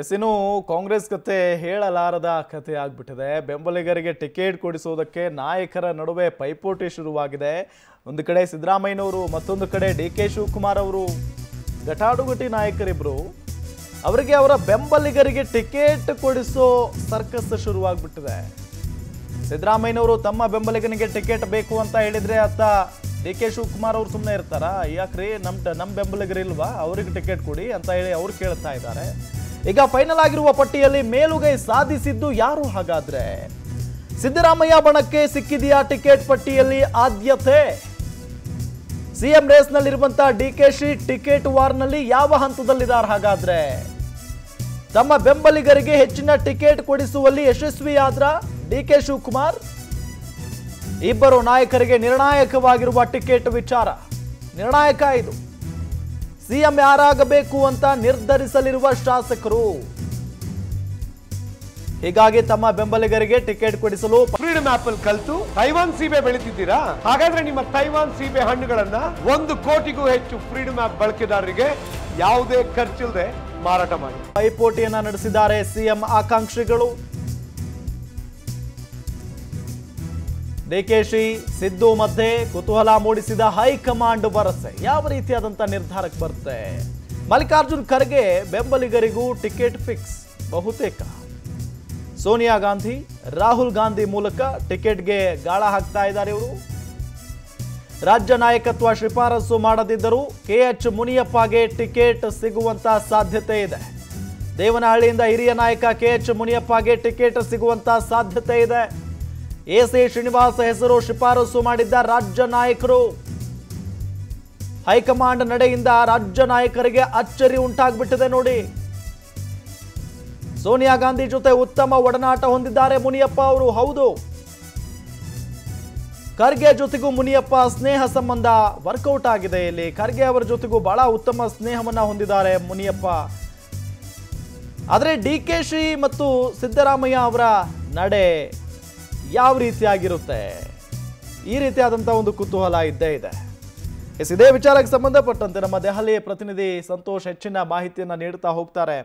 S ಇನ್ನು ಕಾಂಗ್ರೆಸ್ ಕತೆ ಹೇಳಲಾರದ ಕತೆ ಆಗ್ಬಿಟ್ಟಿದೆ. ಬೆಂಬಲಿಗರಿಗೆ ಟಿಕೆಟ್ ಕೊಡಿಸುವುದಕ್ಕೆ ನಾಯಕರ ನಡುವೆ ಪೈಪೋಟಿ ಶುರುವಾಗಿದೆ. ಒಂದು ಕಡೆ ಸಿದ್ದರಾಮಯ್ಯನವರು, ಮತ್ತೊಂದು ಕಡೆ ಡಿ ಕೆ ಶಿವಕುಮಾರ್ ಅವರು. ಘಟಾಡುಗಟ್ಟಿ ನಾಯಕರಿಬ್ರು, ಅವರಿಗೆ ಅವರ ಬೆಂಬಲಿಗರಿಗೆ ಟಿಕೆಟ್ ಕೊಡಿಸೋ ಸರ್ಕಸ್ ಶುರುವಾಗ್ಬಿಟ್ಟಿದೆ. ಸಿದ್ದರಾಮಯ್ಯನವರು ತಮ್ಮ ಬೆಂಬಲಿಗನಿಗೆ ಟಿಕೆಟ್ ಬೇಕು ಅಂತ ಹೇಳಿದ್ರೆ ಅತ್ತ ಡಿ ಕೆ ಶಿವಕುಮಾರ್ ಅವರು ಸುಮ್ಮನೆ ಇರ್ತಾರಾ? ಯಾಕ್ರಿ ನಮ್ಮ ನಮ್ಮ ಬೆಂಬಲಿಗರಿಲ್ವಾ? ಅವ್ರಿಗೆ ಟಿಕೆಟ್ ಕೊಡಿ ಅಂತ ಹೇಳಿ ಅವ್ರು ಕೇಳ್ತಾ ಇದ್ದಾರೆ. ಈಗ ಫೈನಲ್ ಆಗಿರುವ ಪಟ್ಟಿಯಲ್ಲಿ ಮೇಲುಗೈ ಸಾಧಿಸಿದ್ದು ಯಾರು ಹಾಗಾದ್ರೆ? ಸಿದ್ದರಾಮಯ್ಯ ಬಣಕ್ಕೆ ಸಿಕ್ಕಿದೆಯಾ ಟಿಕೆಟ್ ಪಟ್ಟಿಯಲ್ಲಿ ಆದ್ಯತೆ? ಸಿಎಂ ರೇಸ್ನಲ್ಲಿರುವಂತಹ ಡಿ ಕೆ ಶಿ ಟಿಕೆಟ್ ವಾರ್ನಲ್ಲಿ ಯಾವ ಹಂತದಲ್ಲಿದ್ದಾರೆ ಹಾಗಾದ್ರೆ? ತಮ್ಮ ಬೆಂಬಲಿಗರಿಗೆ ಹೆಚ್ಚಿನ ಟಿಕೆಟ್ ಕೊಡಿಸುವಲ್ಲಿ ಯಶಸ್ವಿಯಾದ್ರ ಡಿ ಕೆ ಶಿವಕುಮಾರ್? ಇಬ್ಬರು ನಾಯಕರಿಗೆ ನಿರ್ಣಾಯಕವಾಗಿರುವ ಟಿಕೆಟ್ ವಿಚಾರ. ನಿರ್ಣಾಯಕ ಇದು ಸಿಎಂ ಯಾರಾಗಬೇಕು ಅಂತ ನಿರ್ಧರಿಸಲಿರುವ ಶಾಸಕರು. ಹೀಗಾಗಿ ತಮ್ಮ ಬೆಂಬಲಿಗರಿಗೆ ಟಿಕೆಟ್ ಕೊಡಿಸಲು ಫ್ರೀಡಮ್ ಆಪಲ್ ಕಲ್ತು ತೈವಾನ್ ಸೀಬೆ ಬೆಳೀತಿದ್ದೀರಾ? ಹಾಗಾದ್ರೆ ನಿಮ್ಮ ತೈವಾನ್ ಸೀಬೆ ಹಣ್ಣುಗಳನ್ನ ಒಂದು ಕೋಟಿಗೂ ಹೆಚ್ಚು ಫ್ರೀಡಮ್ ಆಪ್ ಬಳಕೆದಾರರಿಗೆ ಯಾವುದೇ ಖರ್ಚಿಲ್ಲದೆ ಮಾರಾಟ ಮಾಡಿ. ಪೈಪೋಟಿಯನ್ನ ನಡೆಸಿದ್ದಾರೆ ಸಿಎಂ ಆಕಾಂಕ್ಷಿಗಳು. ಡಿಕೆಶಿ ಸಿದ್ದು ಮಧ್ಯೆ ಕುತೂಹಲ ಮೂಡಿಸಿದ ಹೈಕಮಾಂಡ್ ಭರಸೆ ಯಾವ ರೀತಿಯಾದಂಥ ನಿರ್ಧಾರಕ್ಕೆ ಬರುತ್ತೆ? ಮಲ್ಲಿಕಾರ್ಜುನ್ ಖರ್ಗೆ ಬೆಂಬಲಿಗರಿಗೂ ಟಿಕೆಟ್ ಫಿಕ್ಸ್, ಬಹುತೇಕ. ಸೋನಿಯಾ ಗಾಂಧಿ, ರಾಹುಲ್ ಗಾಂಧಿ ಮೂಲಕ ಟಿಕೆಟ್ಗೆ ಗಾಳ ಹಾಕ್ತಾ ಇದ್ದಾರೆ ಇವರು. ರಾಜ್ಯ ನಾಯಕತ್ವ ಶಿಫಾರಸು ಮಾಡದಿದ್ದರೂ ಕೆಎಚ್ ಮುನಿಯಪ್ಪಗೆ ಟಿಕೆಟ್ ಸಿಗುವಂತ ಸಾಧ್ಯತೆ ಇದೆ. ದೇವನಹಳ್ಳಿಯಿಂದ ಹಿರಿಯ ನಾಯಕ ಕೆಎಚ್ ಮುನಿಯಪ್ಪಗೆ ಟಿಕೆಟ್ ಸಿಗುವಂತ ಸಾಧ್ಯತೆ ಇದೆ. ಎಸಿ ಶ್ರೀನಿವಾಸ ಹೆಸರು ಶಿಫಾರಸು ಮಾಡಿದ್ದ ರಾಜ್ಯ ನಾಯಕರು. ಹೈಕಮಾಂಡ್ ನಡೆಯಿಂದ ರಾಜ್ಯ ನಾಯಕರಿಗೆ ಅಚ್ಚರಿ ಉಂಟಾಗ್ಬಿಟ್ಟಿದೆ ನೋಡಿ. ಸೋನಿಯಾ ಗಾಂಧಿ ಜೊತೆ ಉತ್ತಮ ಒಡನಾಟ ಹೊಂದಿದ್ದಾರೆ ಮುನಿಯಪ್ಪ ಅವರು, ಹೌದು. ಖರ್ಗೆ ಜೊತೆಗೂ ಮುನಿಯಪ್ಪ ಸ್ನೇಹ ಸಂಬಂಧ ವರ್ಕೌಟ್ ಆಗಿದೆ ಇಲ್ಲಿ. ಖರ್ಗೆ ಅವರ ಜೊತೆಗೂ ಬಹಳ ಉತ್ತಮ ಸ್ನೇಹವನ್ನ ಹೊಂದಿದ್ದಾರೆ ಮುನಿಯಪ್ಪ. ಆದರೆ ಡಿ ಕೆ ಶಿ ಮತ್ತು ಸಿದ್ದರಾಮಯ್ಯ ಅವರ ನಡೆ ಯಾವ ರೀತಿಯಾಗಿರುತ್ತೆ ಈ ರೀತಿಯಾದಂಥ ಒಂದು ಕುತೂಹಲ ಇದ್ದೇ ಇದೆ. ಎಸ್, ಇದೇ ವಿಚಾರಕ್ಕೆ ಸಂಬಂಧಪಟ್ಟಂತೆ ನಮ್ಮ ದೆಹಲಿ ಪ್ರತಿನಿಧಿ ಸಂತೋಷ್ ಹೆಚ್ಚಿನ ಮಾಹಿತಿಯನ್ನು ನೀಡ್ತಾ ಹೋಗ್ತಾರೆ.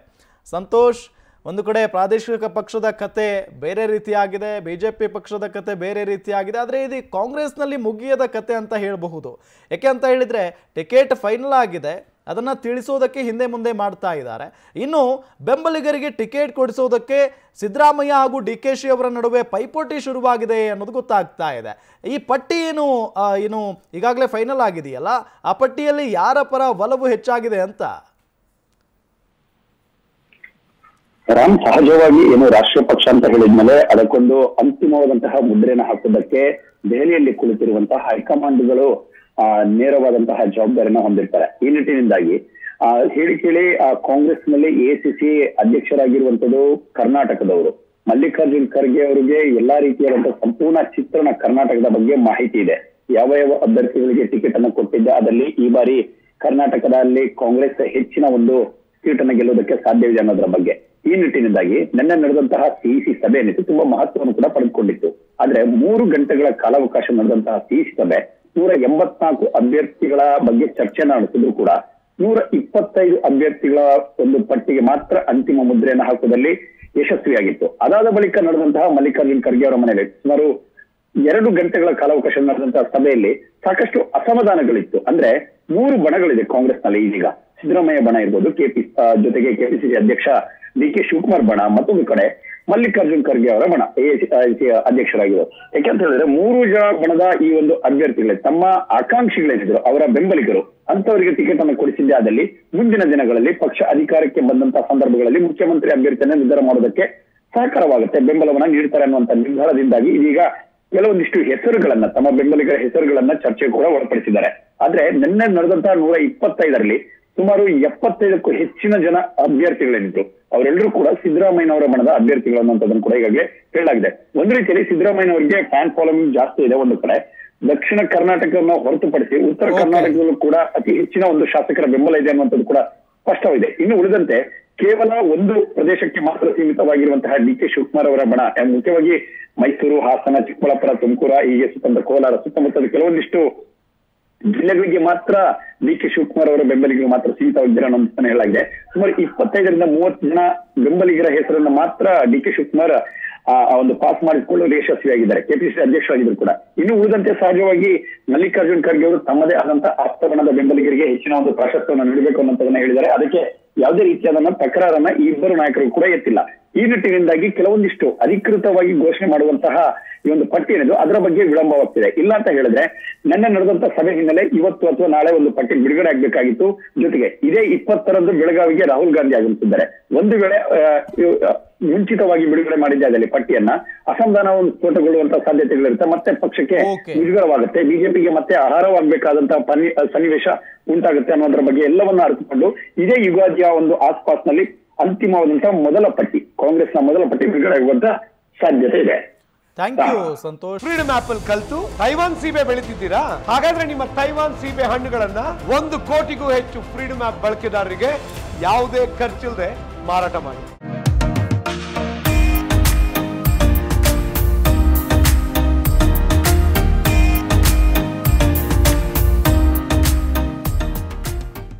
ಸಂತೋಷ್, ಒಂದು ಕಡೆ ಪ್ರಾದೇಶಿಕ ಪಕ್ಷದ ಕತೆ ಬೇರೆ ರೀತಿಯಾಗಿದೆ ಬಿ ಜೆ ಪಿ ಪಕ್ಷದ ಕತೆ ಬೇರೆ ರೀತಿಯಾಗಿದೆ, ಆದರೆ ಇದು ಕಾಂಗ್ರೆಸ್ನಲ್ಲಿ ಮುಗಿಯದ ಕತೆ ಅಂತ ಹೇಳಬಹುದು. ಯಾಕೆ ಅಂತ ಹೇಳಿದರೆ, ಟಿಕೆಟ್ ಫೈನಲ್ ಆಗಿದೆ ಅದನ್ನು ತಿಳಿಸೋದಕ್ಕೆ ಹಿಂದೆ ಮುಂದೆ ಮಾಡ್ತಾ ಇದ್ದಾರೆ. ಇನ್ನು ಬೆಂಬಲಿಗರಿಗೆ ಟಿಕೆಟ್ ಕೊಡಿಸೋದಕ್ಕೆ ಸಿದ್ದರಾಮಯ್ಯ ಹಾಗೂ ಡಿ ಕೆ ಶಿ ಅವರ ನಡುವೆ ಪೈಪೋಟಿ ಶುರುವಾಗಿದೆ ಅನ್ನೋದು ಗೊತ್ತಾಗ್ತಾ ಇದೆ. ಈ ಪಟ್ಟಿ ಏನು ಏನು ಈಗಾಗಲೇ ಫೈನಲ್ ಆಗಿದೆಯಲ್ಲ, ಆ ಪಟ್ಟಿಯಲ್ಲಿ ಯಾರ ಪರ ಒಲವು ಹೆಚ್ಚಾಗಿದೆ ಅಂತ? ರಾಮ್, ಸಹಜವಾಗಿ ಏನು ರಾಷ್ಟ್ರೀಯ ಪಕ್ಷ ಅಂತ ಹೇಳಿದ್ಮೇಲೆ ಅದಕ್ಕೊಂದು ಅಂತಿಮವಾದಂತಹ ಮುದ್ರೆಯನ್ನು ಹಾಕೋದಕ್ಕೆ ದೆಹಲಿಯಲ್ಲಿ ಕುಳಿತಿರುವಂತಹ ಹೈಕಮಾಂಡ್ಗಳು ನೇರವಾದಂತಹ ಜವಾಬ್ದಾರಿನ ಹೊಂದಿರ್ತಾರೆ. ಈ ನಿಟ್ಟಿನಿಂದಾಗಿ ಹೇಳಿ ಕೇಳಿ ಆ, ಕಾಂಗ್ರೆಸ್ನಲ್ಲಿ ಎಸಿಸಿ ಅಧ್ಯಕ್ಷರಾಗಿರುವಂತದ್ದು ಕರ್ನಾಟಕದವರು. ಮಲ್ಲಿಕಾರ್ಜುನ್ ಖರ್ಗೆ ಅವರಿಗೆ ಎಲ್ಲಾ ರೀತಿಯಾದಂತಹ ಸಂಪೂರ್ಣ ಚಿತ್ರಣ ಕರ್ನಾಟಕದ ಬಗ್ಗೆ ಮಾಹಿತಿ ಇದೆ. ಯಾವ ಯಾವ ಅಭ್ಯರ್ಥಿಗಳಿಗೆ ಟಿಕೆಟ್ ಅನ್ನು ಕೊಟ್ಟಿದ್ದ ಅದರಲ್ಲಿ ಈ ಬಾರಿ ಕರ್ನಾಟಕದಲ್ಲಿ ಕಾಂಗ್ರೆಸ್ ಹೆಚ್ಚಿನ ಒಂದು ಸೀಟನ್ನು ಗೆಲ್ಲುವುದಕ್ಕೆ ಸಾಧ್ಯವಿದೆ ಅನ್ನೋದ್ರ ಬಗ್ಗೆ. ಈ ನಿಟ್ಟಿನಿಂದಾಗಿ ನಿನ್ನೆ ನಡೆದಂತಹ ಸಿಇಸಿ ಸಭೆ ಏನಿತ್ತು ತುಂಬಾ ಮಹತ್ವವನ್ನು ಕೂಡ ಪಡೆದುಕೊಂಡಿತ್ತು. ಆದ್ರೆ ಮೂರು ಗಂಟೆಗಳ ಕಾಲಾವಕಾಶ ನಡೆದಂತಹ ಸಿಇಸಿ ಸಭೆ ನೂರ ಎಂಬತ್ನಾಲ್ಕು ಅಭ್ಯರ್ಥಿಗಳ ಬಗ್ಗೆ ಚರ್ಚೆ ನಡೆಸಿದ್ರು ಕೂಡ. ನೂರ ಇಪ್ಪತ್ತೈದು ಅಭ್ಯರ್ಥಿಗಳ ಒಂದು ಪಟ್ಟಿಗೆ ಮಾತ್ರ ಅಂತಿಮ ಮುದ್ರೆಯನ್ನು ಹಾಕುವುದಲ್ಲಿ ಯಶಸ್ವಿಯಾಗಿತ್ತು. ಅದಾದ ಬಳಿಕ ನಡೆದಂತಹ ಮಲ್ಲಿಕಾರ್ಜುನ್ ಖರ್ಗೆ ಅವರ ಮನೆಯಲ್ಲಿ ಸುಮಾರು ಎರಡು ಗಂಟೆಗಳ ಕಾಲಾವಕಾಶ ನಡೆದಂತಹ ಸಭೆಯಲ್ಲಿ ಸಾಕಷ್ಟು ಅಸಮಾಧಾನಗಳಿತ್ತು. ಅಂದ್ರೆ ಮೂರು ಬಣಗಳಿದೆ ಕಾಂಗ್ರೆಸ್ನಲ್ಲಿ ಇದೀಗ. ಸಿದ್ದರಾಮಯ್ಯ ಬಣ ಇರ್ಬೋದು ಕೆಪಿ ಜೊತೆಗೆ ಕೆಪಿಸಿಸಿ ಅಧ್ಯಕ್ಷ ಡಿ ಕೆ ಶಿವಕುಮಾರ್ ಬಣ, ಮತ್ತೊಂದು ಕಡೆ ಮಲ್ಲಿಕಾರ್ಜುನ್ ಖರ್ಗೆ ಅವರ ಬಣ ಎಐಸಿ ಅಧ್ಯಕ್ಷರಾಗಿರೋದು ಯಾಕೆಂತ ಹೇಳಿದ್ರೆ ಮೂರು ಜನ ಬಣದ ಈ ಒಂದು ಅಭ್ಯರ್ಥಿಗಳೇ, ತಮ್ಮ ಆಕಾಂಕ್ಷಿಗಳೇನಿದ್ರು ಅವರ ಬೆಂಬಲಿಗರು. ಅಂತವರಿಗೆ ಟಿಕೆಟ್ ಅನ್ನು ಕೊಡಿಸಿದ್ದೇ ಆದಲ್ಲಿ ಮುಂದಿನ ದಿನಗಳಲ್ಲಿ ಪಕ್ಷ ಅಧಿಕಾರಕ್ಕೆ ಬಂದಂತಹ ಸಂದರ್ಭಗಳಲ್ಲಿ ಮುಖ್ಯಮಂತ್ರಿ ಅಭ್ಯರ್ಥಿಯನ್ನು ನಿರ್ಧಾರ ಮಾಡೋದಕ್ಕೆ ಸಹಕಾರವಾಗುತ್ತೆ, ಬೆಂಬಲವನ್ನ ನೀಡ್ತಾರೆ ಅನ್ನುವಂತ ನಿರ್ಧಾರದಿಂದಾಗಿ ಇದೀಗ ಕೆಲವೊಂದಿಷ್ಟು ಹೆಸರುಗಳನ್ನ, ತಮ್ಮ ಬೆಂಬಲಿಗರ ಹೆಸರುಗಳನ್ನ ಚರ್ಚೆ ಕೂಡ ಒಳಪಡಿಸಿದ್ದಾರೆ. ಆದ್ರೆ ನಿನ್ನೆ ನಡೆದಂತಹ ನೂರ ಇಪ್ಪತ್ತೈದರಲ್ಲಿ ಸುಮಾರು ಎಪ್ಪತ್ತೈದಕ್ಕೂ ಹೆಚ್ಚಿನ ಜನ ಅಭ್ಯರ್ಥಿಗಳೇನಿದ್ರು ಅವರೆಲ್ಲರೂ ಕೂಡ ಸಿದ್ದರಾಮಯ್ಯನವರ ಬಣದ ಅಭ್ಯರ್ಥಿಗಳು ಅನ್ನುವಂಥದ್ದನ್ನು ಕೂಡ ಈಗಾಗಲೇ ಹೇಳಲಾಗಿದೆ. ಒಂದು ರೀತಿಯಲ್ಲಿ ಸಿದ್ದರಾಮಯ್ಯನವರಿಗೆ ಫ್ಯಾನ್ ಫಾಲೋವಿಂಗ್ ಜಾಸ್ತಿ ಇದೆ ಒಂದು ಕಡೆ. ದಕ್ಷಿಣ ಕರ್ನಾಟಕವನ್ನು ಹೊರತುಪಡಿಸಿ ಉತ್ತರ ಕರ್ನಾಟಕದಲ್ಲೂ ಕೂಡ ಅತಿ ಹೆಚ್ಚಿನ ಒಂದು ಶಾಸಕರ ಬೆಂಬಲ ಇದೆ ಅನ್ನುವಂಥದ್ದು ಕೂಡ ಸ್ಪಷ್ಟವಿದೆ ಇನ್ನು ಉಳಿದಂತೆ ಕೇವಲ ಒಂದು ಪ್ರದೇಶಕ್ಕೆ ಮಾತ್ರ ಸೀಮಿತವಾಗಿರುವಂತಹ ಡಿ ಕೆ ಶಿವಕುಮಾರ್ ಅವರ ಬಣ ಮುಖ್ಯವಾಗಿ ಮೈಸೂರು ಹಾಸನ ಚಿಕ್ಕಬಳ್ಳಾಪುರ ತುಮಕೂರು ಹೀಗೆ ಸುತ್ತಮುತ್ತ ಕೋಲಾರ ಸುತ್ತಮುತ್ತದ ಕೆಲವೊಂದಿಷ್ಟು ಜಿಲ್ಲೆಗಳಿಗೆ ಮಾತ್ರ ಡಿ ಕೆ ಶಿವಕುಮಾರ್ ಅವರ ಬೆಂಬಲಿಗರು ಮಾತ್ರ ಸೀಮಿತವಾಗಿದ್ದಾರೆ ಅಂತಾನೆ ಹೇಳಲಾಗಿದೆ. ಸುಮಾರು ಇಪ್ಪತ್ತೈದರಿಂದ ಮೂವತ್ತು ಜನ ಬೆಂಬಲಿಗರ ಹೆಸರನ್ನು ಮಾತ್ರ ಡಿ ಕೆ ಶಿವಕುಮಾರ್, ಆ ಒಂದು ಪಾಸ್ ಮಾಡಿಕೊಳ್ಳಲು ಯಶಸ್ವಿಯಾಗಿದ್ದಾರೆ. ಕೆಪಿಸಿಸಿ ಅಧ್ಯಕ್ಷರಾಗಿದ್ರು ಕೂಡ. ಇನ್ನು ಉಳಿದಂತೆ ಸಹಜವಾಗಿ ಮಲ್ಲಿಕಾರ್ಜುನ್ ಖರ್ಗೆ ಅವರು ತಮ್ಮದೇ ಆದಂತಹ ಆಸ್ತವನದ ಬೆಂಬಲಿಗರಿಗೆ ಹೆಚ್ಚಿನ ಒಂದು ಪ್ರಾಶಸ್ತ್ಯವನ್ನು ನೀಡಬೇಕು ಅನ್ನೋದನ್ನ ಹೇಳಿದ್ದಾರೆ. ಅದಕ್ಕೆ ಯಾವುದೇ ರೀತಿಯಾದ ತಕರಾರನ್ನ ಈ ಇಬ್ಬರು ನಾಯಕರು ಕೂಡ ಎತ್ತಿಲ್ಲ. ಈ ನಿಟ್ಟಿನಿಂದಾಗಿ ಕೆಲವೊಂದಿಷ್ಟು ಅಧಿಕೃತವಾಗಿ ಘೋಷಣೆ ಮಾಡುವಂತಹ ಈ ಒಂದು ಪಟ್ಟಿ ಏನಿದೆ ಅದರ ಬಗ್ಗೆ ವಿಳಂಬವಾಗ್ತಿದೆ ಇಲ್ಲ ಅಂತ ಹೇಳಿದ್ರೆ ನಿನ್ನೆ ನಡೆದಂತ ಸಭೆ ಹಿನ್ನೆಲೆ ಇವತ್ತು ಅಥವಾ ನಾಳೆ ಒಂದು ಪಟ್ಟಿ ಬಿಡುಗಡೆ ಆಗ್ಬೇಕಾಗಿತ್ತು. ಜೊತೆಗೆ ಇದೇ ಇಪ್ಪತ್ತರಂದು ಬೆಳಗಾವಿಗೆ ರಾಹುಲ್ ಗಾಂಧಿ ಆಗಮಿಸಿದ್ದಾರೆ. ಒಂದು ವೇಳೆ ಮುಂಚಿತವಾಗಿ ಬಿಡುಗಡೆ ಮಾಡಿದ್ದಾದಲ್ಲಿ ಪಟ್ಟಿಯನ್ನ ಅಸಮಾಧಾನ ಒಂದು ಸ್ಫೋಟಗೊಳ್ಳುವಂತಹ ಸಾಧ್ಯತೆಗಳಿರುತ್ತೆ. ಮತ್ತೆ ಪಕ್ಷಕ್ಕೆ. ಮುಜುಗರವಾಗುತ್ತೆ ಬಿಜೆಪಿಗೆ ಮತ್ತೆ ಆಹಾರವಾಗಬೇಕಾದಂತಹ ಸನ್ನಿವೇಶ ಉಂಟಾಗುತ್ತೆ ಅನ್ನೋದ್ರ ಬಗ್ಗೆ ಎಲ್ಲವನ್ನ ಅರಿತುಕೊಂಡು ಇದೇ ಯುಗಾದಿಯ ಒಂದು ಆಸ್ಪಾಸ್ನಲ್ಲಿ ಅಂತಿಮವಾದಂತಹ ಮೊದಲ ಪಟ್ಟಿ ಕಾಂಗ್ರೆಸ್ನ ಮೊದಲ ಪಟ್ಟಿ ಬಿಡುಗಡೆ ಆಗುವಂತ ಸಾಧ್ಯತೆ ಇದೆ. Thank you Santosh freedom app ಅಲ್ಲಿ ಕಲ್ತು ತೈವಾನ್ ಸೀಬೆ ಬೆಳಿತಿದ್ದೀರಾ? ಹಾಗಾದ್ರೆ ನಿಮ್ಮ ತೈವಾನ್ ಸೀಬೆ ಹಣ್ಣುಗಳನ್ನ ಒಂದು ಕೋಟಿಗೂ ಹೆಚ್ಚು ಫ್ರೀಡಮ್ ಆಪ್ ಬಳಕೆದಾರರಿಗೆ ಯಾವುದೇ ಖರ್ಚಿಲ್ಲದೆ ಮಾರಾಟ ಮಾಡಿ.